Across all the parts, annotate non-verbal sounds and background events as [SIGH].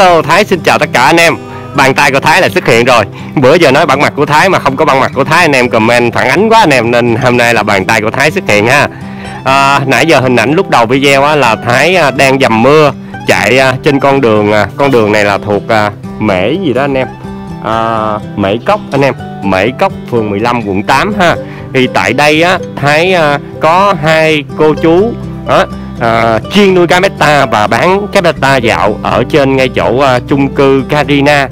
Hello Thái xin chào tất cả anh em. Bàn tay của Thái lại xuất hiện rồi. Bữa giờ nói bản mặt của Thái mà không có bản mặt của Thái Anh em comment phản ánh quá anh em Nên hôm nay là bàn tay của Thái xuất hiện ha. À, Nãy giờ hình ảnh lúc đầu video á, là Thái à, đang dầm mưa Chạy à, trên con đường à, Con đường này là thuộc Mễ gì đó anh em. À, Mễ Cốc anh em Mễ Cốc phường 15 quận 8 ha. Thì tại đây á Thái có hai cô chú đó, à, chuyên nuôi cá beta và bán cá beta dạo ở trên ngay chỗ à, chung cư Carina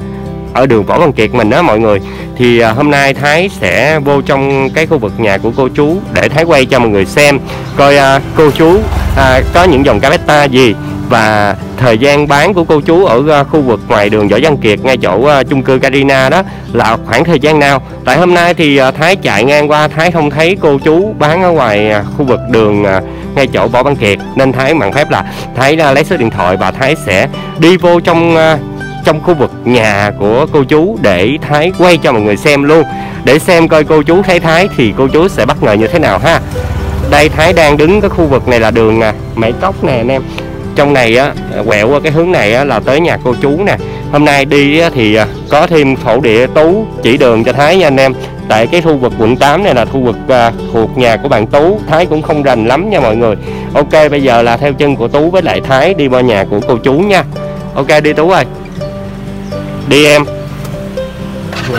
ở đường Võ Văn Kiệt mình đó mọi người. Thì à, hôm nay Thái sẽ vô trong cái khu vực nhà của cô chú để Thái quay cho mọi người xem coi à, cô chú à, có những dòng cá beta gì và thời gian bán của cô chú ở khu vực ngoài đường Võ Văn Kiệt ngay chỗ chung cư Carina đó là khoảng thời gian nào. Tại hôm nay thì Thái chạy ngang qua Thái không thấy cô chú bán ở ngoài khu vực đường ngay chỗ Võ Văn Kiệt nên Thái mặn phép là Thái lấy số điện thoại và Thái sẽ đi vô trong à, trong khu vực nhà của cô chú để Thái quay cho mọi người xem luôn. Để xem coi cô chú thấy Thái thì cô chú sẽ bất ngờ như thế nào ha. Đây Thái đang đứng cái khu vực này là đường à, Mễ Cốc nè anh em. Trong này á quẹo qua cái hướng này á, là tới nhà cô chú nè. Hôm nay đi á, thì à, có thêm thổ địa tú chỉ đường cho Thái nha anh em tại cái khu vực quận 8 này là khu vực à, thuộc nhà của bạn Tú. Thái cũng không rành lắm nha mọi người. Ok bây giờ là theo chân của Tú với lại Thái đi qua nhà của cô chú nha. Ok đi Tú ơi. Đi em. [LAUGHS]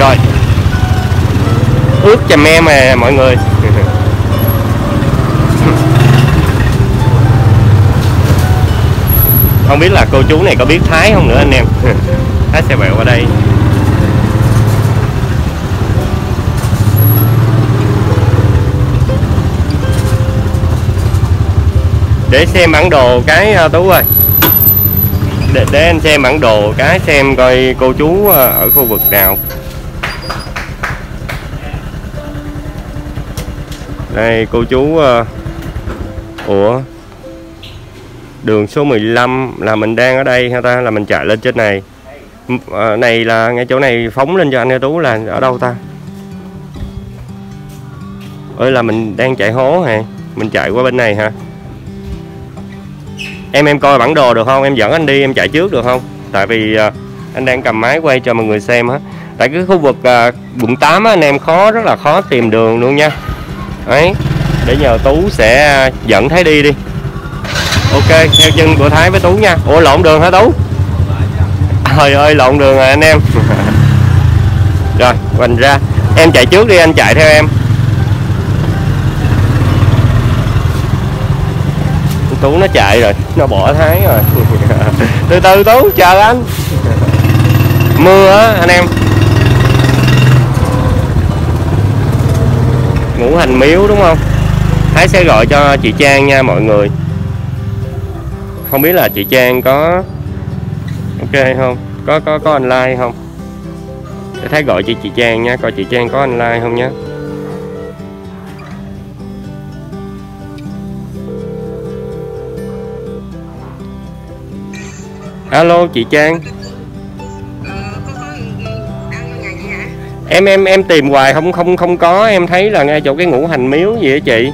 Rồi. Ướt chầm em mà mọi người. [LAUGHS] Không biết là cô chú này có biết Thái không nữa anh em? [LAUGHS] Thái sẽ bẹo qua đây. Để xem bản đồ cái à, tú ơi. Để, để anh xem bản đồ cái xem coi cô chú à, ở khu vực nào. Đây cô chú à, ủa? Đường số 15 là mình đang ở đây ha ta? Là mình chạy lên trên này. Này là ngay chỗ này phóng lên cho anh tú là ở đâu ta? Ơi là mình đang chạy hố hả? Mình chạy qua bên này hả? Em em coi bản đồ được không? Em dẫn anh đi em chạy trước được không? Tại vì à, anh đang cầm máy quay cho mọi người xem á. Tại cái khu vực uh, quận 8 á, anh em khó rất là khó tìm đường luôn nha. Ấy để nhờ tú sẽ dẫn thái đi đi. Ok theo chân của thái với tú nha. Ủa lộn đường hả tú? Trời ơi lộn đường rồi anh em. [LAUGHS] Rồi quành ra. Em chạy trước đi anh chạy theo em. Tú nó chạy rồi, nó bỏ thái rồi. [LAUGHS] Từ từ, tú, chờ anh. Mưa á, anh em. Ngũ hành miếu, đúng không? Thái sẽ gọi cho chị trang nha, mọi người. Không biết là chị trang có ok không? Có có có online không? Để thái gọi cho chị trang nha, coi chị trang có online không nhé alo chị trang. Em em em tìm hoài không không không có. Em thấy là ngay chỗ cái ngũ hành miếu gì á chị?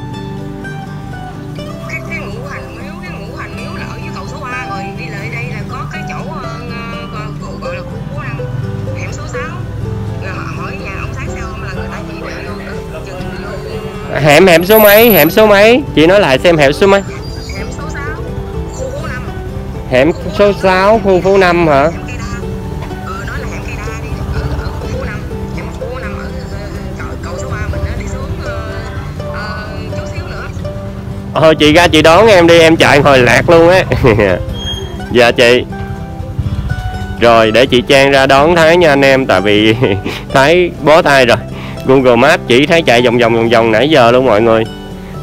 Cái, cái ngũ hành miếu cái ngũ hành miếu là ở dưới cầu số 3 rồi. Đi lại đây là có cái chỗ gọi, gọi là khu phố năm hẻm số 6 rồi hỏi nhà ông sáng xe ôm là người ta chỉ để luôn đó. Chừng vô hẻm hẻm số mấy hẻm số mấy? Chị nói lại xem hẻm số mấy hẻm số 6 khu phố 5 hả? Ờ, chị ra chị đón em đi em chạy hồi lạc luôn á. [LAUGHS] Dạ chị. Rồi để chị Trang ra đón Thái nha anh em tại vì [LAUGHS] Thái bó tay rồi. Google Maps chỉ thấy chạy vòng vòng vòng vòng nãy giờ luôn mọi người.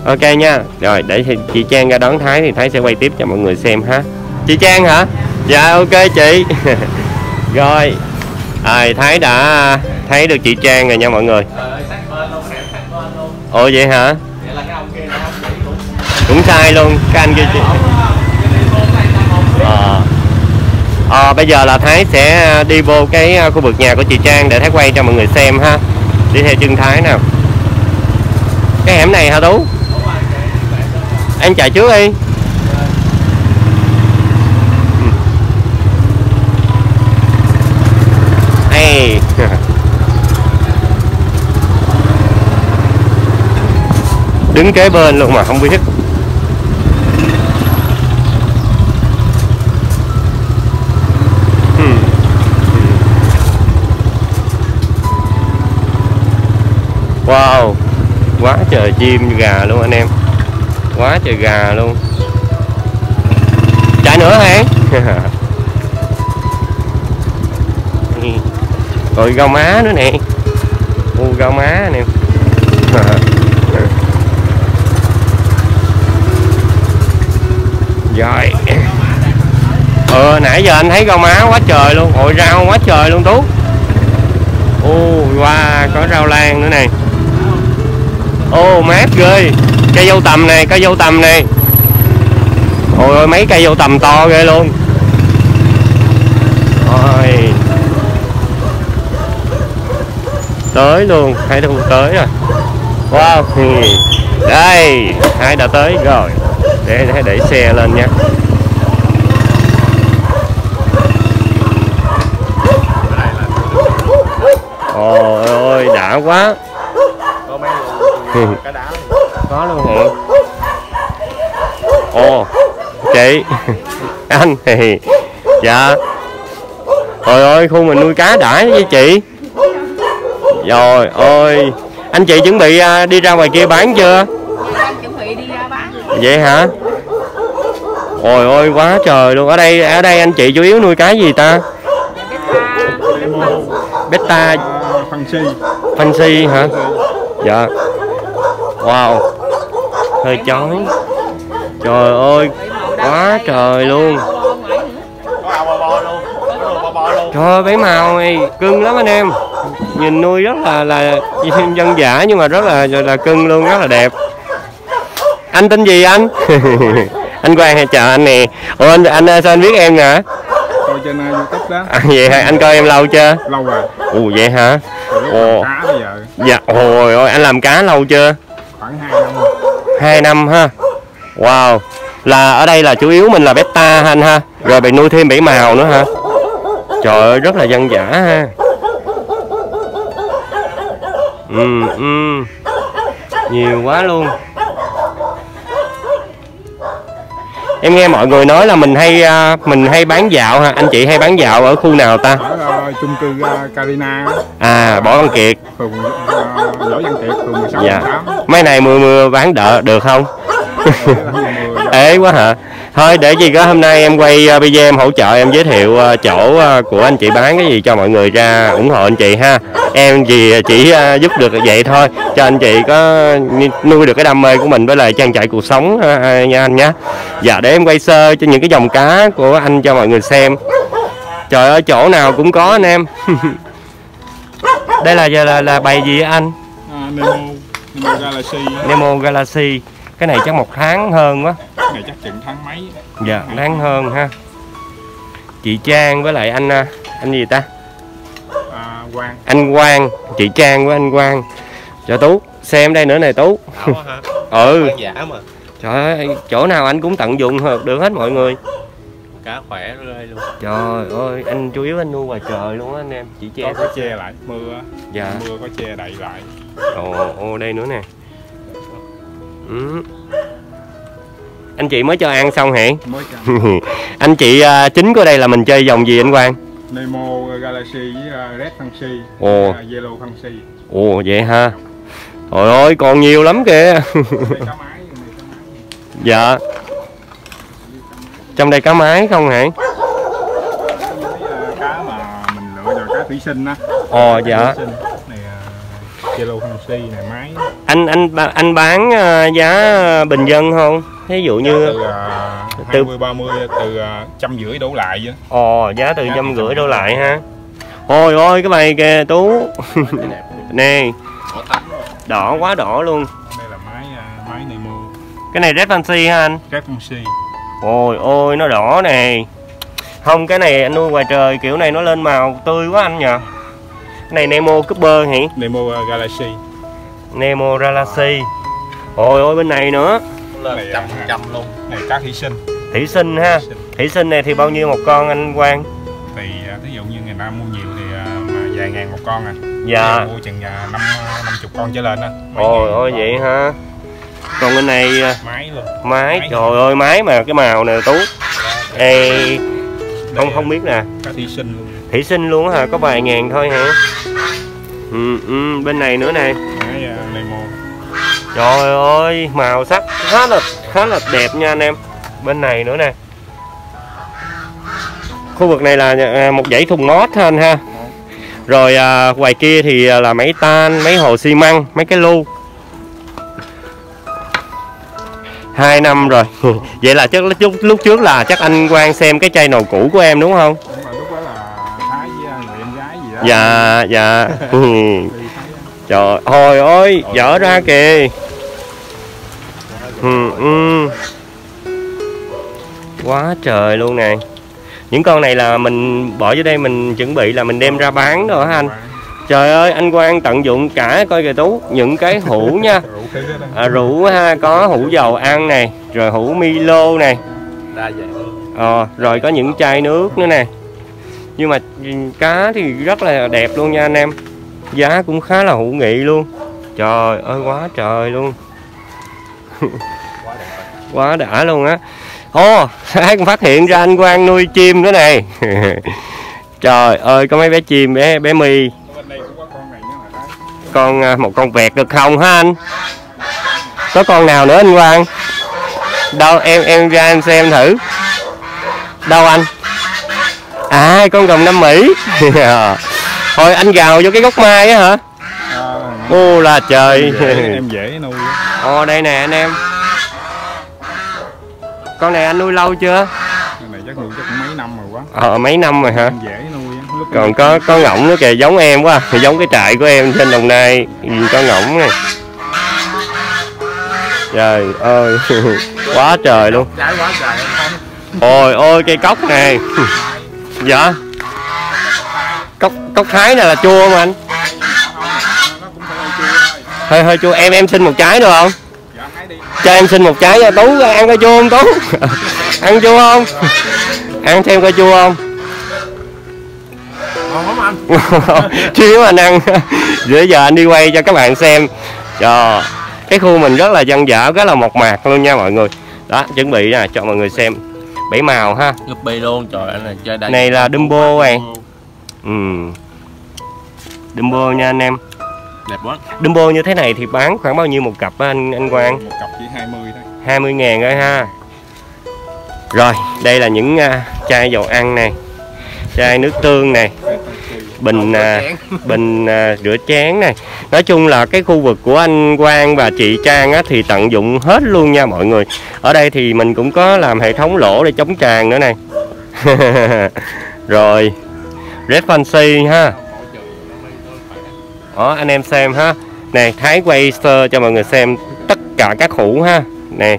Ok nha. Rồi để chị Trang ra đón Thái thì Thái sẽ quay tiếp cho mọi người xem ha. Chị Trang hả? Dạ ok chị. [LAUGHS] Rồi. À, Thái đã thấy được chị Trang rồi nha mọi người. Ồ vậy hả? Cũng sai luôn Cái anh kia chị. À. À, bây giờ là Thái sẽ đi vô cái à, khu vực nhà của chị Trang để Thái quay cho mọi người xem ha. Đi theo chân Thái nào. Cái hẻm này hả Tú? anh. Em chạy trước đi đây [LAUGHS] đứng kế bên luôn mà, không biết. Hmm. Wow, Quá trời chim gà luôn anh em. Quá trời gà luôn. Chạy nữa hả? [LAUGHS] Rồi rau má nữa nè. U rau má nè, ờ. Rồi. Ờ nãy giờ anh thấy rau má quá trời luôn. Ôi rau quá trời luôn Tú Ô wow có rau lan nữa nè, Ô mát ghê. Cây dâu tầm này cây dâu tầm này Ôi ôi mấy cây dâu tầm to ghê luôn Ôi Tới luôn Hai thu tới rồi. Wow. Đây Hai đã tới rồi. Để để, để xe lên nha. Ôi ôi đã quá. Có Có luôn hả? Ồ Chị. [LAUGHS] Anh thì Dạ. Trời ơi khu mình nuôi cá đã với chị. Rồi ôi Anh chị chuẩn bị à, đi ra ngoài kia bán chưa? Chuẩn bị đi ra bán Vậy hả? Ôi ôi quá trời luôn. Ở đây ở đây anh chị chủ yếu nuôi cái gì ta? Beta. Phân si Fancy hả? Dạ. Wow. Hơi chói. Trời ơi Quá trời luôn. Trời ơi bé màu này. Cưng lắm anh em Nhìn nuôi rất là là dân dã nhưng mà rất là là cưng luôn rất là đẹp. Anh tên gì anh? [LAUGHS] anh Quang hay chào anh nè. Ủa anh, anh sao anh biết em nè? Coi trên uh, youtube đó. À, Vậy hả? Anh coi em lâu chưa? lâu rồi. Ồ vậy hả? Ồ. làm cá bây giờ. Dạ ôi ôi anh làm cá lâu chưa? khoảng 2 năm hai năm ha. Wow. Là ở đây là chủ yếu mình là beta ha anh ha. Rồi bị nuôi thêm bảy màu nữa ha trời ơi rất là dân dã ha ừ ừ. Nhiều quá luôn. Em nghe mọi người nói là mình hay à, mình hay bán dạo ha anh chị hay bán dạo ở khu nào ta? Ở uh, chung cư uh, Carina. À bỏ văn kiệt. Phường Võ Văn Kiệt phường 16 dạ. quận 8 mấy này mưa mưa bán đỡ được không ế quá hả? Thôi để gì có hôm nay em quay uh, video em hỗ trợ em giới thiệu uh, chỗ uh, của anh chị bán cái gì cho mọi người ra ủng hộ anh chị ha. Em gì chỉ giúp được vậy thôi cho anh chị có nuôi được cái đam mê của mình với lại trang trải cuộc sống nha anh nhé dạ để em quay sơ cho những cái dòng cá của anh cho mọi người xem. Trời ơi chỗ nào cũng có anh em. [LAUGHS] Đây là giờ là, là bày gì anh? À, Nemo. Nemo Galaxy. Nemo Galaxy cái này chắc một tháng hơn quá. Cái này chắc chừng tháng mấy? Dạ tháng hơn ha. Chị Trang với lại anh à, anh gì ta? À, Quang. Anh Quang chị Trang với anh Quang. Cho Tú xem đây nữa này Tú. Ừ. Giả mà. Trời ơi chỗ nào anh cũng tận dụng hợp được hết mọi người. Cá khỏe luôn. Trời ơi anh chủ yếu anh nuôi ngoài trời luôn á anh em. Chị có che có che lại mưa dạ. Mưa có che đậy lại. Ồ ồ đây nữa nè ừ. anh chị mới cho ăn xong cho [LAUGHS] anh chị à, chính của đây là mình chơi dòng gì anh Quang? Nemo Galaxy với uh, Red Fancy Ồ. uh, Yellow Fancy ồ vậy ha. Trời ơi còn nhiều lắm kìa. [LAUGHS] Dạ. Trong đây cá mái không hả? Uh, cá mà mình lựa rồi cá thủy sinh á. Ồ dạ thủy sinh. này này máy. Anh anh ba- anh bán à, giá bình dân không? Ví dụ như từ uh, từ- 20 30 từ uh, trăm rưỡi đổ lại vậy ồ giá từ trăm rưỡi đổ lại ha. Ôi ôi cái bài kìa tú. [LAUGHS] Nè. Đỏ quá đỏ luôn. Đây là máy uh, máy Nemo cái này red fancy ha anh? Red Fancy ôi ôi nó đỏ nè. Không cái này anh nuôi ngoài trời kiểu này nó lên màu tươi quá anh nhờ này Nemo Cooper hả? Nemo uh, Galaxy. Nemo Galaxy. Ôi ôi bên này nữa. Lên Này, trăm trăm luôn. này cá thủy sinh. Thủy sinh ha? Thủy sinh. thủy sinh này thì bao nhiêu một con anh Quang? Thì uh, ví dụ như người ta mua nhiều thì uh, vài ngàn một con à. Dạ. Mua chừng à, năm năm chục con trở lên á. Ôi ôi vậy con. ha còn bên này à, máy luôn. máy. Máy. trời ơi máy mà cái màu nè tú. Ê, không Đây, không biết nè. Có thí sinh luôn thủy sinh luôn hả? Có vài ngàn thôi hả? Ừ, ừ, bên này nữa nè. Trời ơi màu sắc khá là khá là đẹp nha anh em. Bên này nữa nè. Khu vực này là à, một dãy thùng mót ha anh ha? Rồi à, ngoài kia thì à, là máy tan mấy hồ xi măng mấy cái lu. Hai năm rồi. [LAUGHS] Vậy là chắc lúc, lúc trước là chắc anh Quang xem cái chai nồi cũ của em đúng không dạ dạ. Ừ. Trời ơi ơi dở ra kìa. Ừ, ừ. quá trời luôn nè. Những con này là mình bỏ vô đây mình chuẩn bị là mình đem ra bán rồi hả anh? Trời ơi anh Quang tận dụng cả coi kìa tú những cái hũ nha. À, rượu ha có hũ dầu ăn này rồi hũ Milo này. Ờ, rồi có những chai nước nữa nè nhưng mà cá thì rất là đẹp luôn nha anh em. Giá cũng khá là hữu nghị luôn. Trời ơi, quá trời luôn. [LAUGHS] Quá đã luôn á. Ô ai [LAUGHS] cũng phát hiện ra anh Quang nuôi chim nữa này. [LAUGHS] Trời ơi, có mấy bé chim, bé bé mi. Con à, một con vẹt được không ha anh? Có con nào nữa anh Quang? Đâu, em em ra em xem thử. Đâu anh? À con rồng Nam Mỹ. [LAUGHS] Thôi anh gào vô cái gốc mai á hả? À, ô là trời. Em dễ, em dễ nuôi ồ đây nè anh em. Con này anh nuôi lâu chưa? Cái này chắc nuôi chắc cũng mấy năm rồi quá. Ờ mấy năm rồi hả? Em dễ nuôi lúc còn có có ngỗng nữa kìa giống em quá. Thì giống cái trại của em trên đồng nai. Ừ, có ngỗng này. Trời ơi. [LAUGHS] Quá trời luôn. Trái quá trời em không ôi ôi cây cốc này [LAUGHS] dạ. Cốc cốc thái này là chua mà anh? Hơi hơi chua. Em em xin một trái được không? Cho em xin một trái. Cho tú ăn coi chua không tú [LAUGHS] ăn chua không? Ăn thêm coi chua không? Chiếu [LAUGHS] anh. Ăn. Giữa giờ anh đi quay cho các bạn xem. Cho cái khu mình rất là dân dã rất là mộc mạc luôn nha mọi người. Đó chuẩn bị nè cho mọi người xem bảy màu ha. Guppy luôn trời anh này chơi đây này là Dumbo này. ừ. Dumbo nha anh em. Đẹp quá. Dumbo như thế này thì bán khoảng bao nhiêu một cặp á anh anh Quang? Một cặp chỉ 20 thôi. 20 ngàn thôi ha. Rồi đây là những à, chai dầu ăn này Chai nước tương này Bình à, [LAUGHS] bình à, rửa chén này. Nói chung là cái khu vực của anh Quang và chị Trang á, thì tận dụng hết luôn nha mọi người. Ở đây thì mình cũng có làm hệ thống lỗ để chống tràn nữa này. [LAUGHS] Rồi Red Fancy ha. Đó anh em xem ha. Nè Thái quay sơ cho mọi người xem tất cả các hũ ha. Nè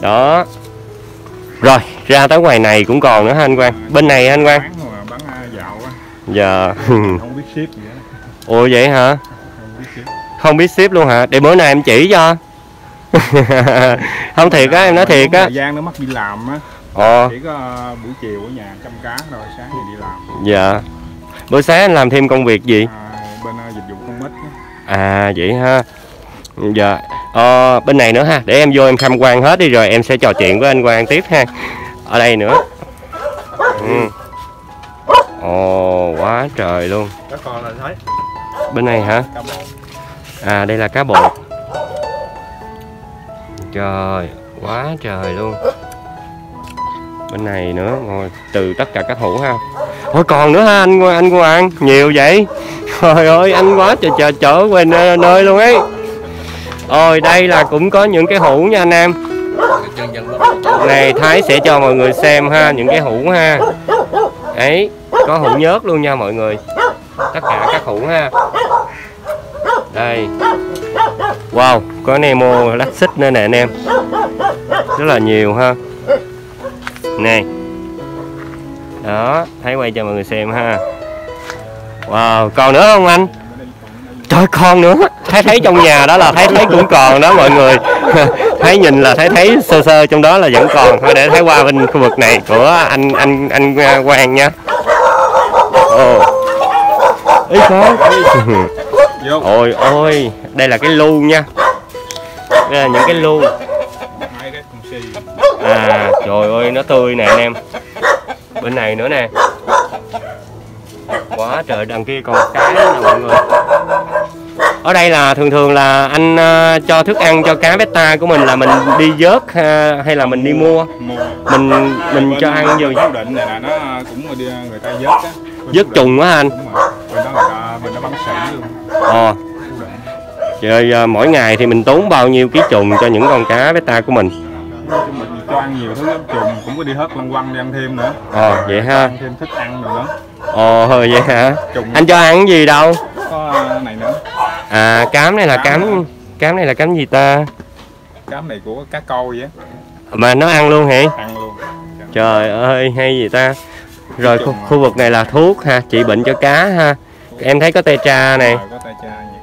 Đó. Rồi ra tới ngoài này cũng còn nữa ha anh Quang. Bên này anh Quang Dạ. [LAUGHS] Không biết ship gì Ủa vậy hả? Không biết ship. Không biết ship luôn hả? Để bữa nay em chỉ cho. [LAUGHS] Không thiệt á em nói thiệt á. thời gian nó mất đi làm á. Ồ. Chỉ có à, buổi chiều ở nhà chăm cá rồi sáng thì đi làm. Dạ. Bữa sáng anh làm thêm công việc gì? À, bên à, dịch vụ công ích. À vậy ha. Dạ. Ờ, Bên này nữa ha. Để em vô em tham quan hết đi rồi em sẽ trò chuyện với anh Quang tiếp ha. Ở đây nữa. Ừ. Ồ quá trời luôn. Có con là thấy. Bên này hả? Cá À đây là cá bột. Trời Quá trời luôn. Bên này nữa ngồi từ tất cả các hũ ha. Ôi còn nữa ha anh anh Quang Nhiều vậy. Trời ơi anh quá trời trời chở về nơi, nơi luôn ấy. Ôi đây là cũng có những cái hũ nha anh em. Này Thái sẽ cho mọi người xem ha Những cái hũ ha Ấy Có hũ nhớt luôn nha mọi người. Tất cả các hũ ha. Đây. Wow, Có Nemo lắc xích nữa nè anh em. Rất là nhiều ha. Này. Đó, thấy quay cho mọi người xem ha. Wow, Còn nữa không anh? Trời con nữa. Thấy thấy trong nhà đó là thấy thấy cũng còn đó mọi người. [LAUGHS] Thấy nhìn là thấy thấy sơ sơ trong đó là vẫn còn. Thôi để thấy qua bên khu vực này của anh anh anh à, Quang nha. Ồ. Ý [LAUGHS] ôi ôi đây là cái lu nha. Đây là những cái lu cái à trời ơi nó tươi nè anh em. Bên này nữa nè. Quá trời đằng kia còn cá nữa nè mọi người ở đây là thường thường là anh ờ, cho thức ăn cho cá beta của mình là mình đi vớt ha, hay là mình đi mua? Mua. Mình mình cho ăn vô cố định này là nó cũng là đi người ta vớt á. Vớt trùng á anh. Bên đó ta bên đó bắn sỉ luôn. Ờ. Rồi. Ờ, mỗi ngày thì mình tốn bao nhiêu ký trùng cho những con cá beta của mình? Mình cho ăn nhiều thứ lắm trùng cũng có đi hớt lăng quăng đi ăn thêm nữa. Ờ vậy ha. Ăn thêm thức ăn rồi đó. Ồ vậy hả? Trùng. Anh cho ăn gì đâu? Có à, này nữa à cám này là cám cám này là cám gì ta? Cám này của cá câu vậy. Mà nó ăn luôn hả? Ăn luôn. Trời ơi hay gì ta? Rồi khu, khu vực này là thuốc ha trị bệnh cho cá ha. Em thấy có này. Tay cha vậy.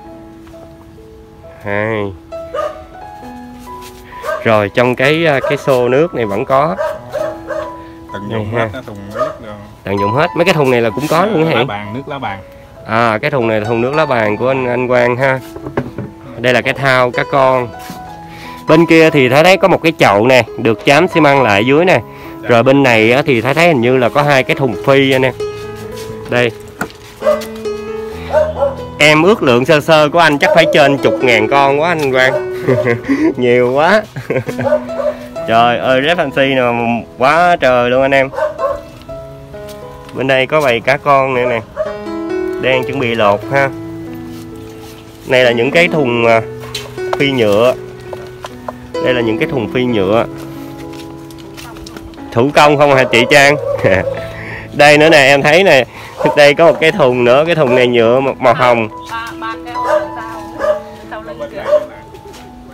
Hay. Rồi trong cái à, cái xô nước này vẫn có. Tận Này dụng hết thùng nước rồi. Tận dụng hết. Mấy cái thùng này là cũng có luôn hả lá bàn nước lá bàn à cái thùng này là thùng nước lá bàn của anh anh Quang ha. Đây là cái thao cá con. Bên kia thì thấy thấy có một cái chậu nè, được chám xi măng lại dưới nè. Rồi bên này thì thấy thấy hình như là có hai cái thùng phi anh em đây. Em ước lượng sơ sơ của anh chắc phải trên chục ngàn con quá anh Quang. [LAUGHS] Nhiều quá. [LAUGHS] Trời ơi rất fancy nè quá trời luôn anh em. Bên đây có bầy cá con nữa nè đang chuẩn bị lột ha. Này là những cái thùng à, phi nhựa. Đây là những cái thùng phi nhựa. Thủ công không hả chị Trang? [LAUGHS] Đây nữa nè, em thấy nè đây có một cái thùng nữa, cái thùng này nhựa màu- màu hồng.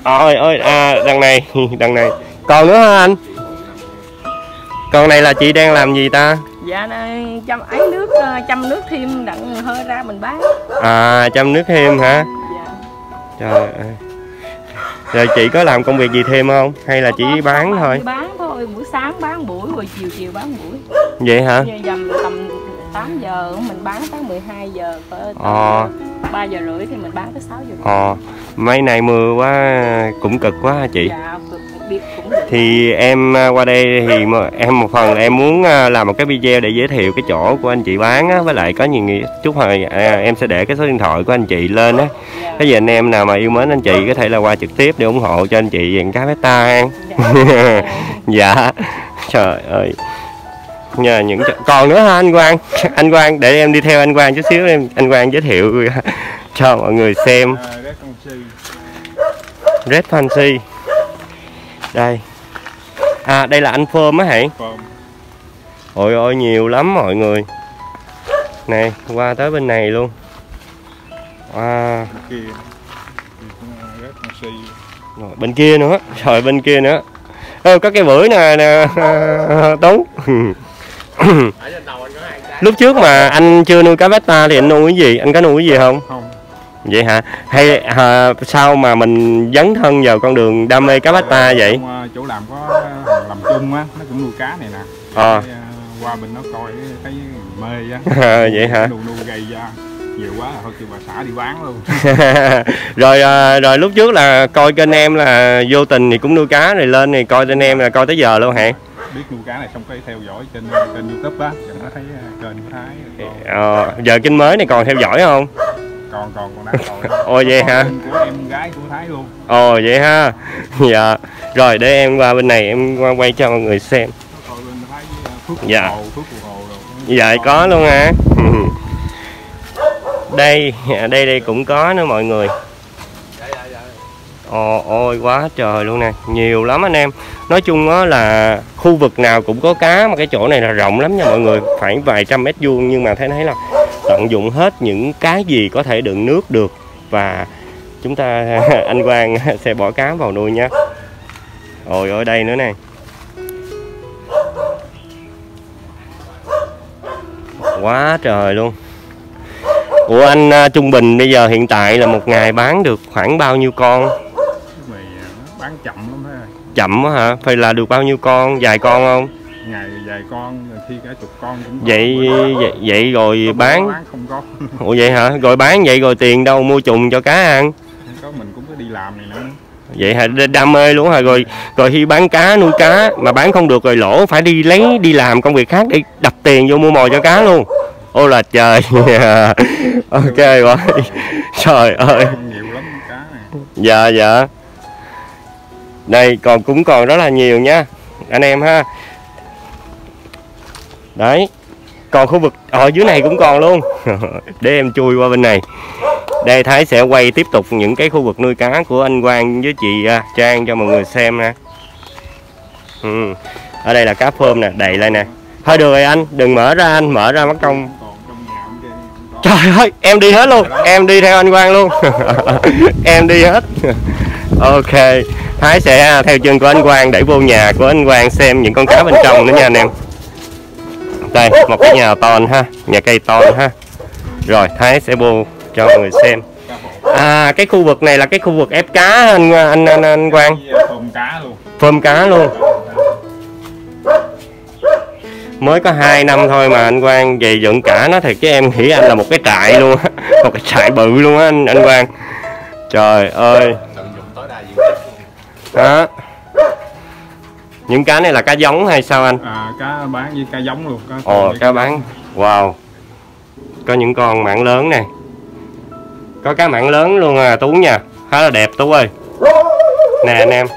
Ôi ôi à đằng này [LAUGHS] đằng này. Còn nữa hả anh? Còn này là chị đang làm gì ta? Dạ chăm ấy nước ờ, chăm nước thêm đặng hơi ra mình bán. À chăm nước thêm hả? Dạ. Trời ơi. Rồi chị có làm công việc gì thêm không? Hay là chỉ bán thôi? bán thôi buổi sáng bán buổi rồi chiều chiều bán buổi. Vậy hả? Giờ dầm tầm 8 giờ mình bán tới 12 giờ tới Ờ. 3 giờ rưỡi thì mình bán tới 6 giờ ờ. Mấy này mưa quá cũng cực quá hả chị? Dạ cực thì em à, qua đây thì em một phần là em muốn à, làm một cái video để giới thiệu cái chỗ của anh chị bán á với lại có nhiều người chút hồi à, em sẽ để cái số điện thoại của anh chị lên á. Dạ, cái gì anh em nào mà yêu mến anh chị có thể là qua trực tiếp để ủng hộ cho anh chị dàn cá beta ha. Dạ. [LAUGHS] dạ. Trời ơi. Nhờ những còn nữa hả anh Quang? Anh Quang để em đi theo anh Quang chút xíu em anh Quang giới thiệu [LAUGHS] cho mọi người xem. À, Red Fancy đây. À đây là anh phơm á hả? Phơm. Ôi ôi nhiều lắm mọi người. Nè qua tới bên này luôn. Wow. Si rồi, bên kia nữa. Rồi bên kia nữa. Ơ, có cái bưởi nè nè. [LAUGHS] Tú lúc trước mà anh chưa nuôi cá beta thì anh nuôi cái gì? Anh có nuôi cái gì không? Không vậy hả? Hay à, sao mà mình dấn thân vào con đường đam mê cá beta vậy? Trong, ờ, chỗ làm có thằng làm chung á nó cũng nuôi cá này nè. Ờ. Cái, ờ, qua bên nó coi thấy mê á. À, [LAUGHS] vậy hả? nuôi nuôi gây ra. Nhiều quá là thôi kêu bà xã đi bán luôn. [LAUGHS] Rồi à, rồi lúc trước là coi kênh em là vô tình thì cũng nuôi cá rồi lên thì coi kênh em là coi tới giờ luôn hả? Biết nuôi cá này xong cái theo dõi trên kênh youtube á. Nó thấy ờ, kênh thái ờ, giờ kênh mới này còn theo dõi không còn còn còn đang coi Ồ, [LAUGHS] vậy Còn hả? của em gái của thái luôn. Ồ vậy ha? [LAUGHS] Dạ. Rồi để em qua bên này em qua quay cho mọi người xem. Phụ Dạ. dạ có luôn hả? [LAUGHS] Đây đây đây cũng có nữa mọi người. Ồ ôi quá trời luôn nè. Nhiều lắm anh em. Nói chung á là khu vực nào cũng có cá mà cái chỗ này là rộng lắm nha mọi người. Khoảng vài trăm mét vuông nhưng mà thấy thấy là tận dụng hết những cái gì có thể đựng nước được. Và chúng ta [LAUGHS] anh Quang [LAUGHS] sẽ bỏ cá vào nuôi nha ôi ở đây nữa nè. Quá trời luôn. Ủa anh à, trung bình bây giờ hiện tại là một ngày bán được khoảng bao nhiêu con? Ờ, nó bán chậm lắm thế chậm á hả? Phải là được bao nhiêu con? Vài con không? Ngày vài con khi cả chục con cũng vậy vậy, vậy rồi bán. bán không có. Ủa vậy hả? Rồi bán vậy rồi tiền đâu mua trùng cho cá ăn? Không có mình cũng có đi làm này nữa. Vậy hả? Đam mê luôn hả? Rồi rồi khi bán cá nuôi cá mà bán không được rồi lỗ phải đi lấy đi làm công việc khác để đập tiền vô mua mồi cho cá luôn. Ô là trời. [LAUGHS] Ok rồi [LAUGHS] trời ơi. Dạ dạ. Đây còn cũng còn rất là nhiều nha. Anh em ha đấy. Còn khu vực ở dưới này cũng còn luôn. [LAUGHS] Để em chui qua bên này. Đây thái sẽ quay tiếp tục những cái khu vực nuôi cá của anh quang với chị à, trang cho mọi người xem nè ừ. ở đây là cá phơm nè đầy lên nè. Thôi được rồi anh đừng mở ra anh mở ra mất công. Trời ơi, em đi hết luôn, em đi theo anh Quang luôn. [LAUGHS] Em đi hết. [LAUGHS] Ok, Thái sẽ à, theo chân của anh Quang để vô nhà của anh Quang xem những con cá bên trong nữa nha anh em. Đây, một cái nhà ton ha, nhà cây ton ha. Rồi, Thái sẽ vô cho mọi người xem. À, cái khu vực này là cái khu vực ép cá anh anh anh, anh Quang. Cá luôn. Phơm cá luôn. Mới có 2 năm thôi mà anh Quang về dựng cả nó thì chứ em nghĩ anh là một cái trại luôn á. Một cái trại bự luôn á anh anh Quang. Trời ơi. Tận dụng tối đa diện tích đó những cá này là cá giống hay sao anh? À, cá bán với cá giống luôn cá ồ với cá bán. wow. Có những con mảng lớn này có cá mảng lớn luôn à tú nha. Khá là đẹp tú ơi. Nè anh em.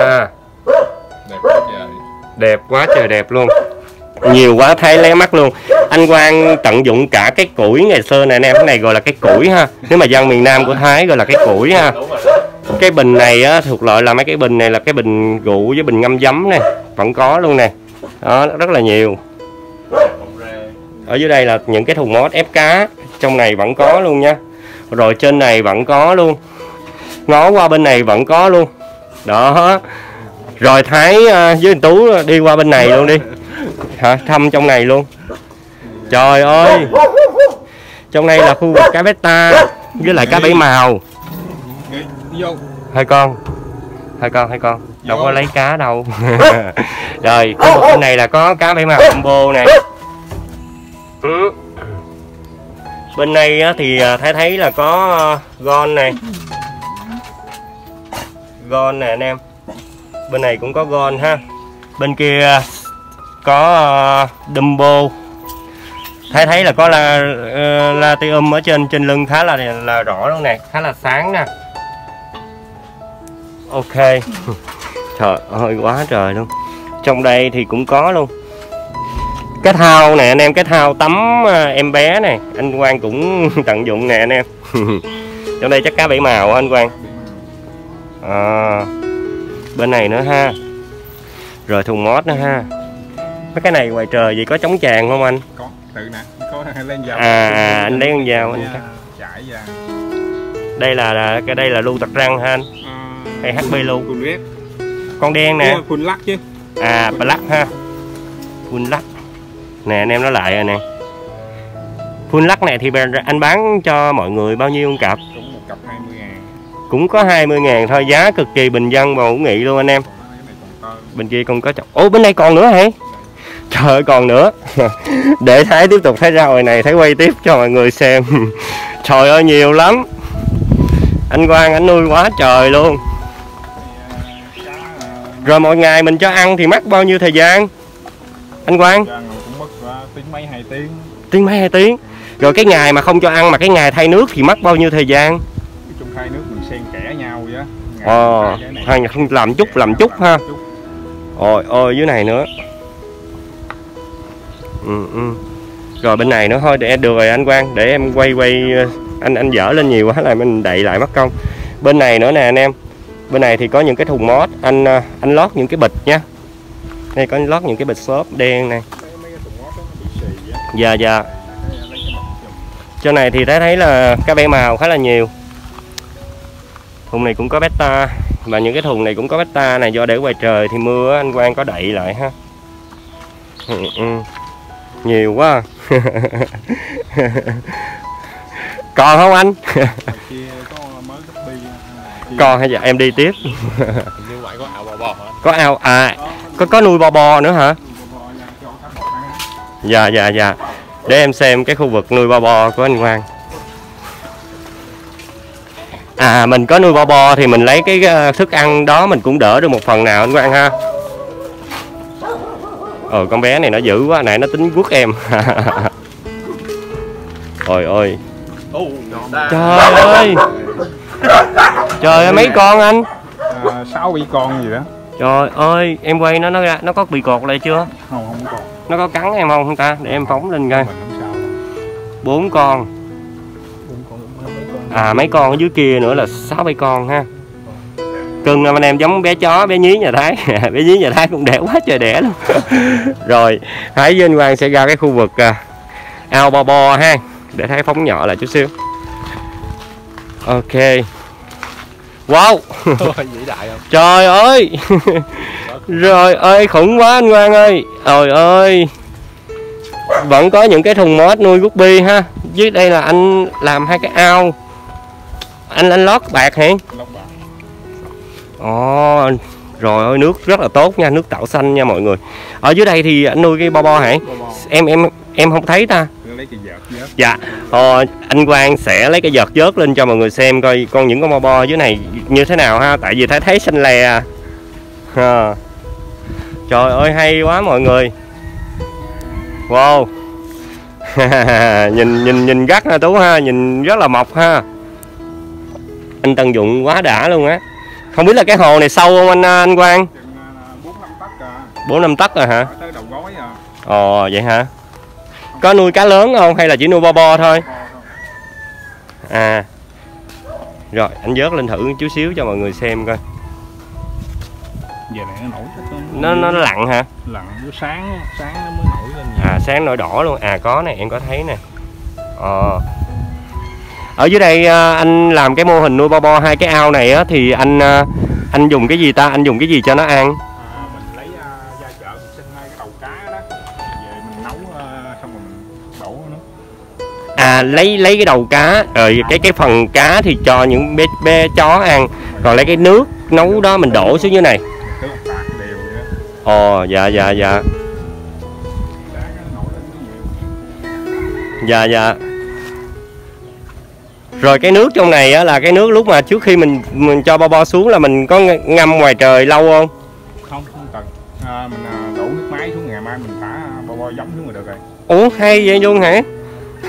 Ha. Đẹp quá trời. Đẹp quá trời đẹp luôn. Nhiều quá thấy lé mắt luôn. Anh Quang tận dụng cả cái củi ngày xưa này anh em. Cái này gọi là cái củi ha. Nếu mà dân miền Nam của Thái gọi là cái củi ha. Đúng rồi cái bình này á, thuộc loại là mấy cái bình này là cái bình rượu với bình ngâm giấm này vẫn có luôn nè. Đó, rất là nhiều. Ở dưới đây là những cái thùng mót ép cá, trong này vẫn có luôn nha. Rồi trên này vẫn có luôn. Ngó qua bên này vẫn có luôn. Đó. Rồi thái à, với anh tú đi qua bên này luôn đi. Hả, thăm trong này luôn. Trời ơi. Trong này là khu vực cá beta với lại cá bảy màu vô. Hai con. Hai con hai con. Đâu Vô. có lấy cá đâu. [LAUGHS] Rồi khu vực bên này là có cá bảy màu combo này. Ừ. bên này thì à, thấy thấy là có à, gon này. Gon nè anh em. Bên này cũng có gon ha. Bên kia có uh, Dumbo. Thấy thấy là có la uh, latium ở trên trên lưng khá là là rõ luôn nè khá là sáng nè ok. [LAUGHS] Trời ơi quá trời luôn. Trong đây thì cũng có luôn. Cái thao nè anh em cái thao tắm à, em bé này anh Quang cũng [LAUGHS] tận dụng nè anh em. [LAUGHS] Trong đây chắc cá bảy màu anh Quang. À, bên này nữa ha. Rồi thùng mót nữa ha. Mấy cái này ngoài trời gì có chống tràn không anh? Có tự nè. Có lên dao À, anh lấy con dao anh cắt. chải ra. Đây là, là cái đây là lưu tặc răng ha anh hay HB lưu quần rét con đen nè. Quần lắc chứ. À black ha. Full lắc. Nè anh em nói lại rồi nè. Full lắc này thì anh bán cho mọi người bao nhiêu một cặp? Cũng một cặp 20 ngàn. Cũng có 20 ngàn thôi giá cực kỳ bình dân và hữu nghị luôn anh em. Còn còn bên kia con có chọc ố bên đây còn nữa hả? Trời ơi còn nữa. [LAUGHS] Để thái tiếp tục thái ra hồi này thái quay tiếp cho mọi người xem. [LAUGHS] Trời ơi nhiều lắm. Anh quang anh nuôi quá trời luôn rồi mỗi ngày mình cho ăn thì mất bao nhiêu thời gian? Anh quang? Cũng mất uh, tiếng mấy hai tiếng. Tiếng mấy hai tiếng? Rồi cái ngày mà không cho ăn mà cái ngày thay nước thì mất bao nhiêu thời gian? Trong khai nước mình xen kẽ nhau vậy ờ thay không làm chút làm chút ha. Ôi ôi dưới này nữa. Ừ, ừ. rồi bên này nữa thôi để được rồi anh quang để em quay quay ờ, anh anh dở lên nhiều quá là mình đậy lại mất công. Bên này nữa nè anh em bên này thì có những cái thùng mót anh à, anh lót những cái bịch nha đây có lót những cái bịch xốp đen này dạ dạ Chỗ này thì thấy thấy là cá bé màu khá là nhiều Thùng này cũng có beta Và những cái thùng này cũng có beta này Do để ngoài trời thì mưa anh Quang có đậy lại ha ừ, ừ. Nhiều quá. [LAUGHS] Còn không anh? Còn hay giờ em đi tiếp. Như vậy có ảo bò bò hả? Có ao à có có nuôi bò bò nữa hả? bò bò bò Dạ dạ dạ. Để em xem cái khu vực nuôi bo bo của anh Quang. À mình có nuôi bo bo thì mình lấy cái ờ, thức ăn đó mình cũng đỡ được một phần nào anh Quang ha? Ờ con bé này nó dữ quá nãy nó tính quất em. [LAUGHS] Ôi ôi. Trời ơi [LAUGHS] trời ơi mấy con anh? À, sáu bảy con gì đó. Trời ơi em quay nó nó ra nó có bị cột lại chưa? Không không còn nó có cắn em không không ta? Để em phóng lên coi. Bốn con. À mấy con ở dưới kia nữa là sáu bảy con ha. Cưng anh em giống bé chó bé nhí nhà thái. [LAUGHS] Bé nhí nhà thái cũng đẻ quá trời đẻ luôn. [LAUGHS] Rồi thái với anh quang sẽ ra cái khu vực à, ao bo bo ha. Để thái phóng nhỏ lại chút xíu. Ok wow. Vĩ đại không? Trời ơi. Rồi ơi khủng quá anh quang ơi. Trời ơi. Vẫn có những cái thùng mốt nuôi guppy ha. Dưới đây là anh làm hai cái ao. Anh anh lót bạc hả? Lóc bạc. Ồ rồi ơi nước rất là tốt nha nước tạo xanh nha mọi người. Ở dưới đây thì anh nuôi cái bo bo hả? Bo bo. Em em em không thấy ta lấy cái vợt vớt. Dạ. Ờ, anh Quang sẽ lấy cái giật vớt lên cho mọi người xem coi con những con bo bo dưới này như thế nào ha. Tại vì thấy thấy xanh lè à. Ờ. trời ơi hay quá mọi người. Wow. [LAUGHS] Nhìn nhìn nhìn gắt ha tú ha. Nhìn rất là mộc ha. Anh tận dụng quá đã luôn á. Không biết là cái hồ này sâu không anh anh Quang? À, bốn năm tấc à. Hả? Tới đầu gối à. Ồ vậy hả có nuôi cá lớn không? Hay là chỉ nuôi bo bo thôi? À. Rồi anh vớt lên thử chút xíu cho mọi người xem coi. Giờ này nó nổi nó nó nó lặn hả? Lặn nó sáng sáng nó mới nổi lên nhiều. à sáng nổi đỏ luôn. À có này em có thấy nè. Ờ. Ở dưới đây à, anh làm cái mô hình nuôi bo bo hai cái ao này á thì anh à, anh dùng cái gì ta? Anh dùng cái gì cho nó ăn à lấy lấy cái đầu cá rồi cái cái phần cá thì cho những bé bé chó ăn. Còn lấy cái nước nấu đó mình đổ xuống dưới này. Ồ dạ dạ dạ. Dạ dạ. Rồi cái nước trong này á, là cái nước lúc mà trước khi mình mình cho bo bo xuống là mình có ng- ngâm ngoài trời lâu không? Không không cần. À, mình à, đổ nước máy xuống ngày mai mình thả bo bo giống xuống là được rồi. Ủa hay vậy luôn hả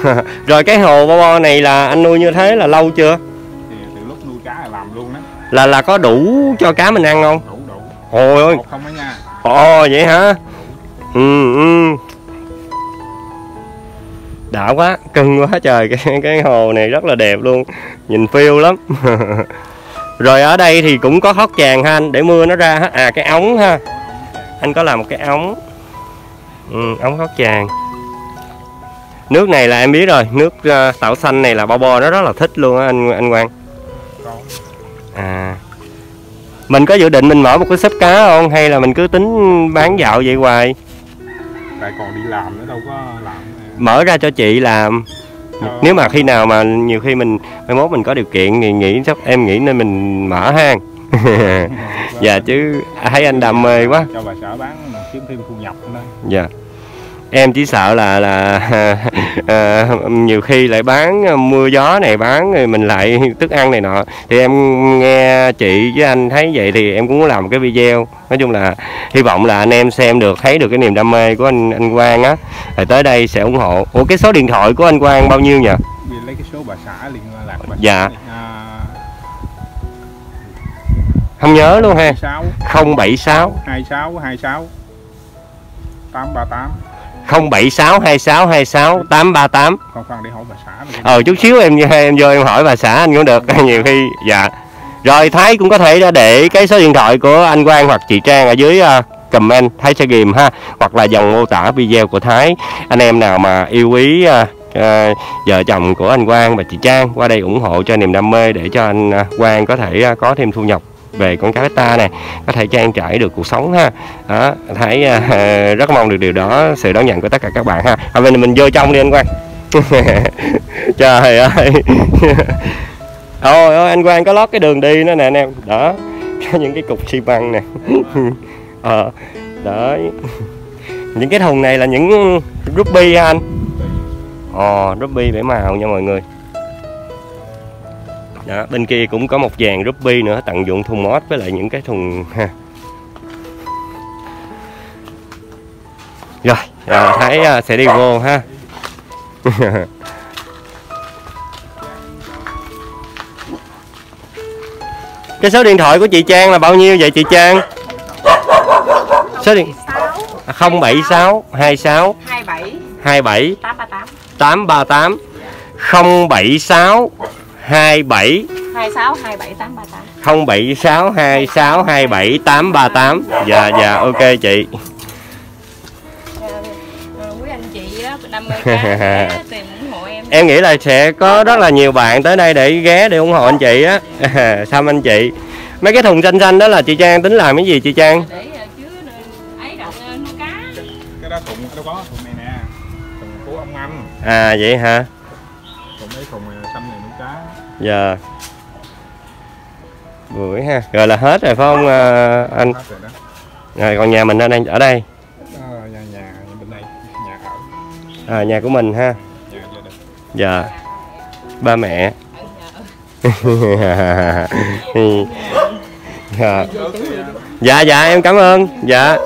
[LAUGHS] rồi cái hồ bo bo này là anh nuôi như thế là lâu chưa? Thì từ lúc nuôi cá là làm luôn đó. Là là có đủ cho cá mình ăn không? Đủ đủ. Ôi một không ấy nha. Ồ vậy hả? Ừ ừ. Đã quá cưng quá trời [LAUGHS] cái cái hồ này rất là đẹp luôn. Nhìn phiêu lắm. [LAUGHS] Rồi ở đây thì cũng có hót chàng ha anh để mưa nó ra à cái ống ha. Anh có làm một cái ống. Ừ, ống hót chàng nước này là em biết rồi nước ờ, tảo xanh này là bo bo nó rất là thích luôn á anh anh Quang. À. Mình có dự định mình mở một cái shop cá không hay là mình cứ tính bán dạo vậy hoài? Tại còn đi làm nữa đâu có làm mở ra cho chị làm. Ờ. nếu mà khi nào mà nhiều khi mình mai mốt mình có điều kiện thì nghĩ chắc em nghĩ nên mình mở hang. [LAUGHS] Dạ chứ thấy anh đam mê quá. Cho bà xã bán kiếm thêm thu nhập nữa. Dạ em chỉ sợ là là à, [LAUGHS] nhiều khi lại bán ờ, mưa gió này bán rồi mình lại thức ăn này nọ. Thì em nghe chị với anh thấy vậy thì em cũng muốn làm một cái video. Nói chung là hy vọng là anh em xem được thấy được cái niềm đam mê của anh anh Quang á. Rồi tới đây sẽ ủng hộ. Ủa cái số điện thoại của anh Quang bao nhiêu nhỉ? Vì lấy cái số bà xã liên lạc bà Dạ. à, không nhớ luôn ha. 6 076 26 26 838 076 26 26 838 còn khoan để hỏi bà xã ờ chút xíu em em vô em hỏi bà xã anh cũng được. [LAUGHS] Nhiều khi dạ. Rồi thái cũng có thể để cái số điện thoại của anh quang hoặc chị trang ở dưới uh, comment thái sẽ ghìm ha. Hoặc là dòng mô tả video của thái. Anh em nào mà yêu quý uh, vợ chồng của anh quang và chị trang qua đây ủng hộ cho niềm đam mê để cho anh quang có thể có thêm thu nhập về con cá ta này có thể trang trải được cuộc sống ha. Đó thấy uh, [LAUGHS] rất mong được điều đó sự đón nhận của tất cả các bạn ha. À, mình mình vô trong đi anh quang. [LAUGHS] Trời ơi. [LAUGHS] Ôi ôi anh quang có lót cái đường đi nữa nè anh em. Đó có những cái cục xi măng nè. Ờ đấy. Những cái thùng này là những ruby ha anh? Ồ ruby bảy màu nha mọi người đó, bên kia cũng có một dàn ruby nữa tận dụng thùng mót với lại những cái thùng ha. Rồi à, thấy à, sẽ đi vô ha. [LAUGHS] Cái số điện thoại của chị Trang là bao nhiêu vậy chị Trang? Số điện à, 076 26 27 27 838 838 076 27 26 27 838 076 26 27 838 Dạ dạ ok chị. Quý anh chị á đam mê cá tìm ủng hộ em. Em nghĩ là sẽ có rất là nhiều bạn tới đây để ghé để ủng hộ anh chị á. [LAUGHS] Thăm anh chị. Mấy cái thùng xanh xanh đó là chị Trang tính làm cái gì chị Trang? để ờ, chứa ấy đặng nuôi cá. Cái đó thùng đâu có thùng này nè. Thùng của ông anh. À vậy hả? Dạ. Buổi ha. Rồi là hết rồi phải không à, anh? rồi còn nhà mình ở đây, ở đây? Ờ, nhà nhà bên đây nhà ở. À, Nhà của mình ha. Nhà gia đình Dạ. Ba mẹ. [LAUGHS] Dạ. dạ dạ em cảm ơn. Dạ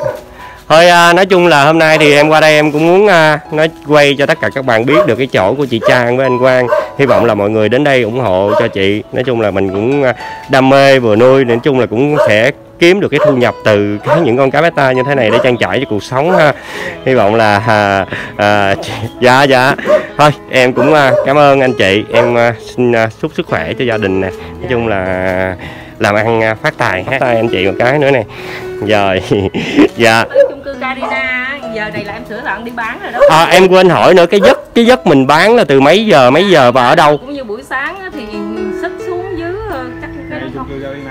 thôi à, nói chung là hôm nay thì em qua đây em cũng muốn à, nói quay cho tất cả các bạn biết được cái chỗ của chị Trang với anh Quang. Hy vọng là mọi người đến đây ủng hộ cho chị. Nói chung là mình cũng à, đam mê vừa nuôi nói chung là cũng sẽ kiếm được cái thu nhập từ cái những con cá beta như thế này để trang trải cho cuộc sống ha. Hy vọng là à, à, [LAUGHS] dạ dạ. Thôi em cũng à, cảm ơn anh chị. Em à, xin à, chúc sức khỏe cho gia đình nè. Nói chung là làm ăn à, phát tài hát tay anh chị một cái nữa nè. Rồi [LAUGHS] dạ. Chung cư Carina á, giờ này là em sửa soạn đi bán rồi đó. À, em quên hỏi nữa cái giấc cái giấc mình bán là từ mấy giờ mấy giờ và ở đâu? Cũng như buổi sáng á, thì xích xuống dưới ờ, chắc cái đó không?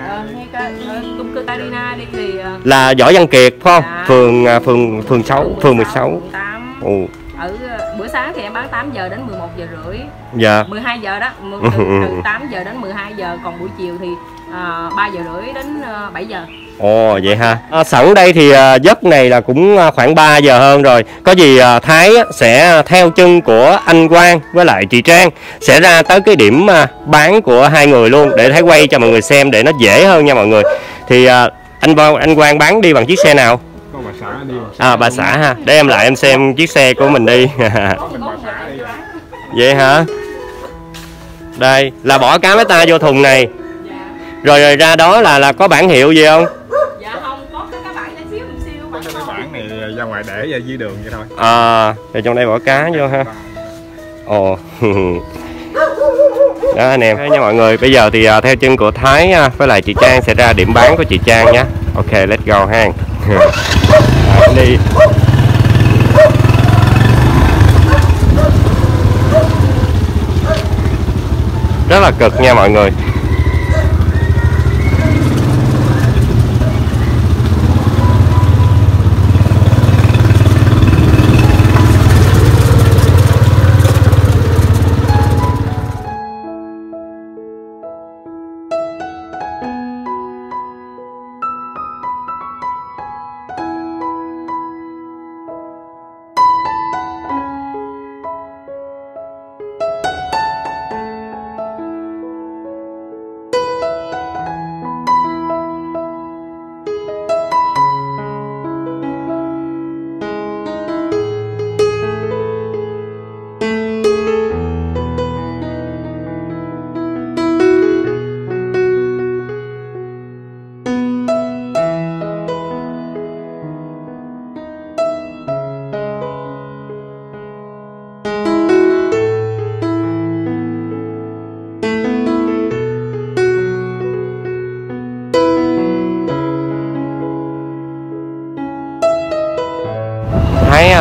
Ờ, ờ, chung cư Carina đi thì ờ, là võ văn kiệt phải không? Dạ. phường à, phường phường 6 phường 16 quận 8 Ồ, ở bữa sáng thì em bán 8 giờ đến 11 giờ rưỡi. Dạ. 12 giờ đó mười- [LAUGHS] từ, từ 8 giờ đến 12 giờ còn buổi chiều thì uh, 3 giờ rưỡi đến ờ, 7 giờ Ồ vậy ha. À, sẵn đây thì à, giấc này là cũng à, khoảng 3 giờ hơn rồi. Có gì à, Thái á, sẽ theo chân của anh Quang với lại chị Trang sẽ ra tới cái điểm à, bán của hai người luôn để Thái quay cho mọi người xem để nó dễ hơn nha mọi người. Thì à, anh Quang anh Quang bán đi bằng chiếc xe nào? có bà xã đi À bà xã ha. Để em lại em xem chiếc xe của mình đi [LAUGHS] vậy hả? Đây là bỏ cá mấy ta vô thùng này. Rồi, rồi ra đó là là có bản hiệu gì không? dạ không có cái các bạn nhỏ xíu một xíu có cái bản này ra ngoài để ra dưới đường vậy thôi À, rồi trong đây bỏ cá vô ha. Ồ. [LAUGHS] Đó anh em nha mọi người, bây giờ thì à, theo chân của Thái à, với lại chị Trang sẽ ra điểm bán của chị Trang nhé. Ok, let's go ha. à, [LAUGHS] đi. Rất là cực nha mọi người.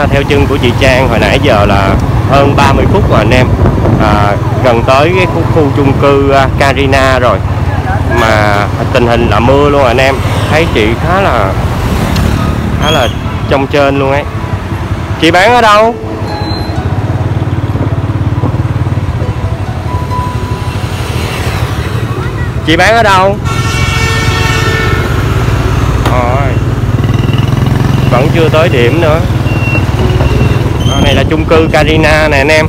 Theo chân của chị Trang hồi nãy giờ là hơn 30 phút rồi anh em. À, gần tới cái khu, khu chung cư à, Carina rồi. Mà tình hình là mưa luôn anh em. Thấy chị khá là khá là trong trên luôn ấy. Chị bán ở đâu? Chị bán ở đâu? Rồi. Vẫn chưa tới điểm nữa này là chung cư Carina nè, anh em.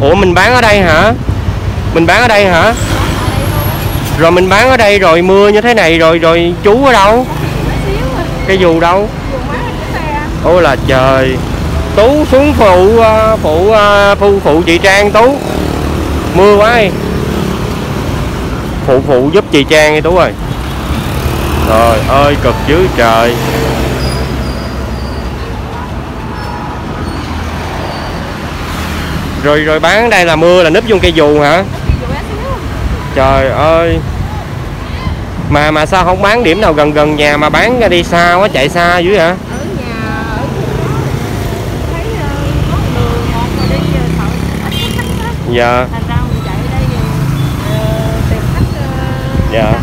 Ủa, mình bán ở đây hả? Mình bán ở đây hả? Rồi mình bán ở đây rồi mưa như thế này rồi rồi chú ở đâu? Cái dù đâu? Ôi là trời. Tú xuống phụ à, phụ à, phụ phụ chị trang, tú. Mưa quá đi. Phụ phụ giúp chị trang đi, tú ơi. Trời ơi, cực dưới trời. Rồi rồi bán đây là mưa là núp vô cây dù hả? Trời ơi. Mà mà sao không bán điểm nào gần gần nhà mà bán ra đi xa quá, chạy xa dữ hả dạ. Thành ra mình chạy đây tìm khách Dạ. dạ.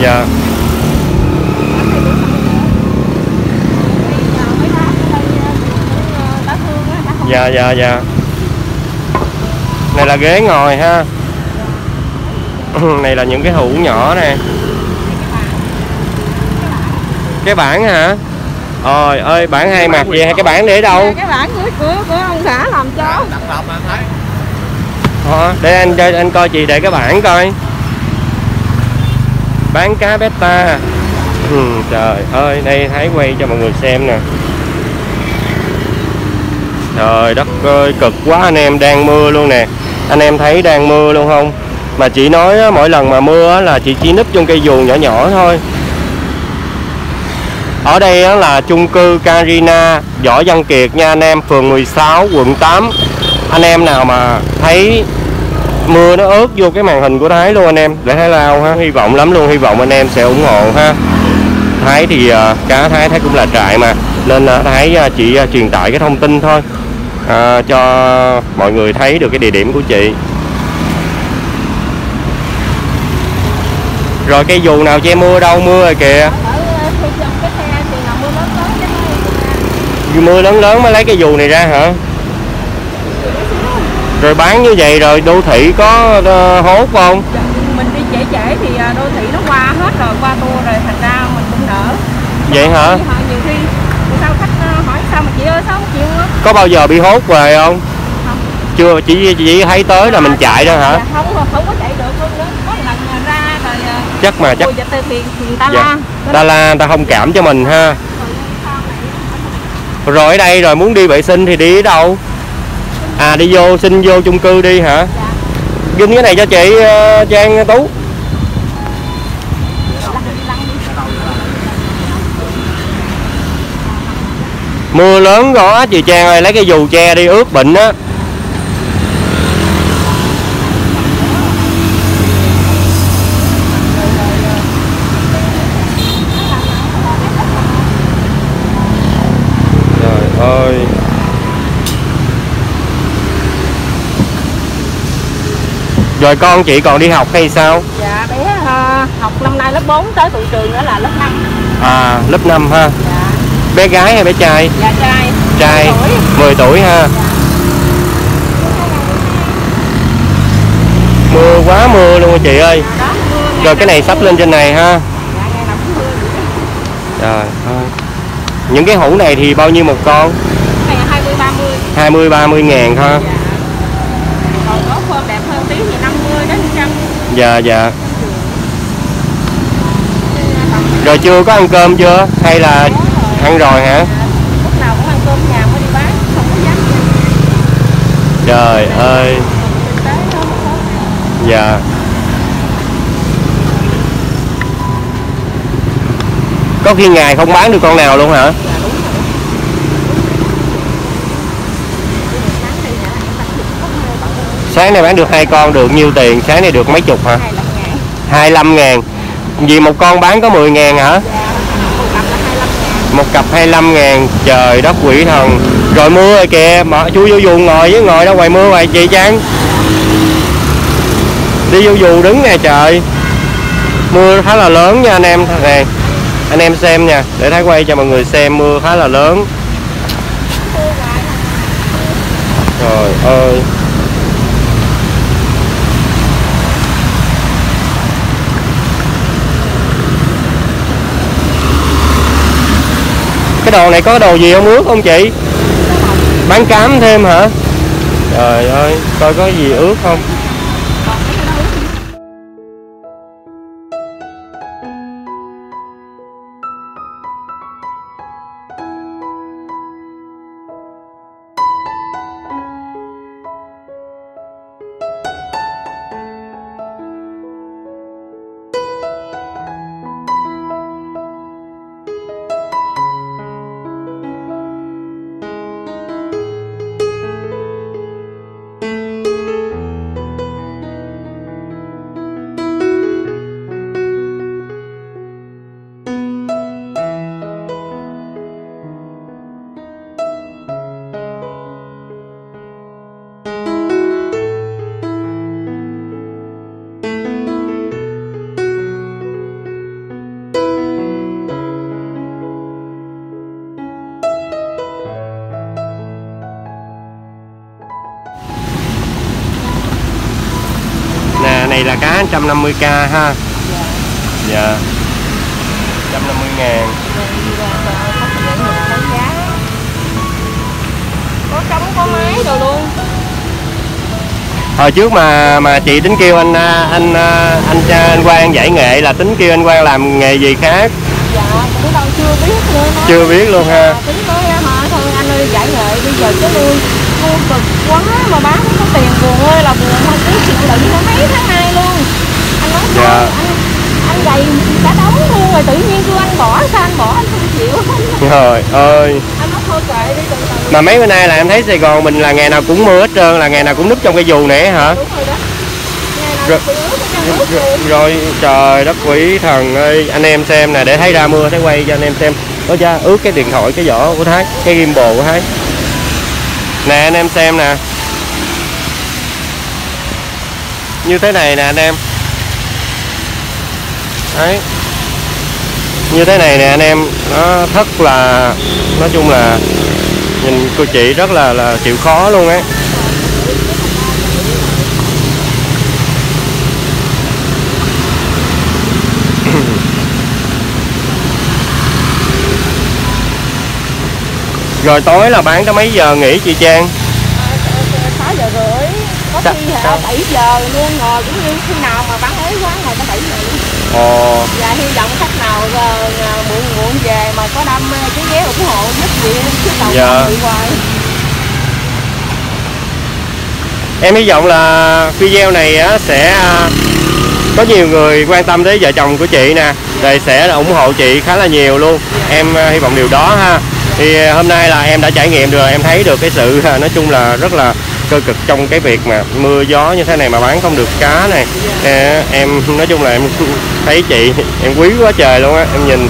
dạ Bây giờ mấy bác ở đây ờ, đã thương á đã không dạ dạ dạ. Này là ghế ngồi ha. [LAUGHS] Này là những cái hũ nhỏ nè. Cái bảng hả? Ôi ơi bảng hai mặt gì hay cái bảng để đâu? Cái bản của của của ông xã làm cho. Thấy. Ờ, để anh cho anh coi chị để cái bảng coi. Bán cá beta ừ, trời ơi đây thấy quay cho mọi người xem nè trời đất ơi cực quá anh em đang mưa luôn nè. Anh em thấy đang mưa luôn không? Mà chị nói á, mỗi lần mà mưa á, là chị chỉ núp trong cây dù nhỏ nhỏ thôi. Ở đây á, là chung cư Carina Võ Văn Kiệt nha anh em phường 16 quận 8 anh em nào mà thấy mưa nó ướt vô cái màn hình của Thái luôn anh em để Thái lao ha. Hy vọng lắm luôn hy vọng anh em sẽ ủng hộ ha. Thái thì uh, cá Thái Thái cũng là trại mà nên uh, Thái uh, chỉ uh, truyền tải cái thông tin thôi à, cho mọi người thấy được cái địa điểm của chị. Rồi cây dù nào che mưa đâu mưa rồi kìa. Ờ, thị trấn cái xe thì là mưa lớn lớn cái này mưa lớn lớn mới lấy cái dù này ra hả? Rồi bán như vậy rồi đô thị có ờ, hốt không? Mình đi trễ trễ thì ờ, đô thị nó qua hết rồi qua tour rồi thành ra mình cũng đỡ. Vậy hả Chứ họ nhiều khi sao khách ờ, hỏi sao mà chị ơi sao không chịu á có bao giờ bị hốt về không? Không. chưa chỉ chỉ thấy tới là mình chạy đó hả? Dạ, không không có chạy được luôn đó có lần ra rồi ờ, chắc mà chắc. thì người ta Dạ. la. Ta la người ta thông cảm cho mình ha. Rồi ở đây rồi muốn đi vệ sinh thì đi ở đâu? À đi vô xin vô chung cư đi hả? Ginh cái này cho chị ờ, trang tú mưa lớn quá chị trang ơi lấy cái dù che đi ướt bệnh á. Trời ơi. Rồi con chị còn đi học hay sao? Dạ bé ờ, học năm nay lớp 4 tới tụi trường nữa là lớp 5 à lớp 5 ha. Dạ bé gái hay bé trai? Dạ trai. Trai. Tuổi. 10 tuổi ha. Mưa quá mưa luôn chị ơi. Đó mưa ngày rồi cái này sắp lên trên này ha. Dạ trời ơi. Những cái hũ này thì bao nhiêu một con? Cái này 20 30 20 30 ngàn ha. Dạ. Còn có phơm đẹp hơn tí thì 50 đến 100 dạ dạ. Rồi chưa có ăn cơm chưa? Hay là ăn rồi hả? Lúc nào cũng ăn cơm nhà mới đi bán không có dám trời ơi. Có dạ. Có khi ngày không bán được con nào luôn hả? Dạ sáng nay bán được hai con được nhiêu tiền? Sáng nay được mấy chục hả? Hai lần ngàn. 25 ngàn. Vì một con bán có 10 ngàn hả? Dạ một cặp là 25 ngàn một cặp 25 ngàn, trời đất quỷ thần. Rồi mưa rồi kìa, mà chú vô dù ngồi với ngồi đó ngoài mưa ngoài chị chán. Đi vô dù đứng nè, trời. Mưa khá là lớn nha anh em, nè. Anh em xem nha, để thái quay cho mọi người xem mưa khá là lớn. Trời ơi. Cái đồ này có đồ gì không? Ướt không chị? Bán cám thêm hả? Trời ơi, coi có gì ướt không? 150k ha. Dạ. 150 ngàn. Có trống có máy rồi luôn. Hồi trước mà mà chị tính kêu anh à, anh à, anh anh, anh Quang giải nghệ là tính kêu anh Quang làm nghề gì khác? Dạ cũng đâu chưa biết nữa nó chưa biết luôn ha. À, tính tới hả? Thôi anh ơi giải nghệ bây giờ chứ nuôi nuôi cực quá mà bán không có tiền buồn ơi là buồn. Không cứ chịu đựng nó mấy tháng nay luôn anh nói thôi Dạ. anh anh gầy cả đống luôn rồi tự nhiên kêu anh bỏ sao anh bỏ anh không chịu. Trời ơi. Anh nói thôi kệ đi từ từ. Mà mấy bữa nay là em thấy Sài Gòn mình là ngày nào cũng mưa hết trơn là ngày nào cũng núp trong cái dù này hả? Đúng rồi đó. Ngày nào Rồi- luôn rồi trời đất quỷ thần ơi. Anh em xem nè để thấy ra mưa thấy quay cho anh em xem. Có cha ướt cái điện thoại cái vỏ của Thái cái gimbal của Thái. Nè anh em xem nè. Như thế này nè anh em đấy. Như thế này nè anh em nó rất là nói chung là nhìn cô chị rất là là chịu khó luôn ấy. [COUGHS] Rồi tối là bán tới mấy giờ nghỉ chị Trang? Sáu giờ rưỡi. Có khi hả? sao? bảy giờ luôn ngồi cũng như khi nào mà bán ế quá ngồi tới bảy giờ. luôn. Ồ. Và hy vọng khách nào ờ, ờ, muộn muộn về mà có đam mê cái vé ủng hộ giúp gì chứ đầu Dạ. bị hoài? Em hy vọng là video này á, sẽ à, có nhiều người quan tâm tới vợ chồng của chị nè rồi sẽ ủng hộ chị khá là nhiều luôn. Em à, hy vọng điều đó ha. Thì à, hôm nay là em đã trải nghiệm được em thấy được cái sự nói chung là rất là cơ cực trong cái việc mà mưa gió như thế này mà bán không được cá này. Em nói chung là em thấy chị em quý quá trời luôn á em nhìn.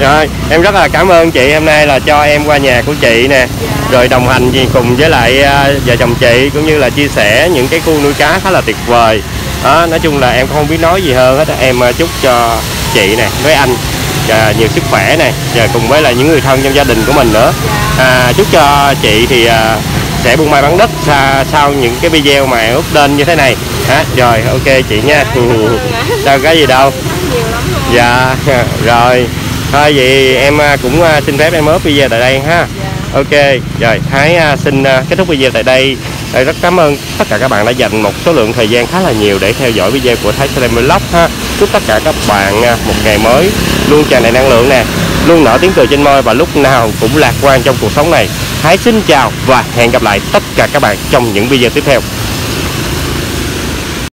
Rồi em rất là cảm ơn chị hôm nay là cho em qua nhà của chị nè. Rồi đồng hành gì cùng với lại à, vợ chồng chị cũng như là chia sẻ những cái khu nuôi cá khá là tuyệt vời. Đó nói chung là em không biết nói gì hơn hết á. em à, chúc cho chị nè với anh và nhiều sức khỏe này và cùng với là những người thân trong gia đình của mình nữa. À, chúc cho chị thì à, sẽ buôn may bán đất sa, sau những cái video mà up lên như thế này. Hả? Rồi ok chị nha. Đâu có gì đâu? Dạ [LAUGHS] rồi. Thôi vậy em à, cũng à, xin phép em up video tại đây ha ok rồi thái à, xin à, kết thúc video tại đây. Ờ, rất cảm ơn tất cả các bạn đã dành một số lượng thời gian khá là nhiều để theo dõi video của Thái Salem Vlog ha. Chúc tất cả các bạn một ngày mới luôn tràn đầy năng lượng nè luôn nở tiếng cười trên môi và lúc nào cũng lạc quan trong cuộc sống này. Thái xin chào và hẹn gặp lại tất cả các bạn trong những video tiếp theo.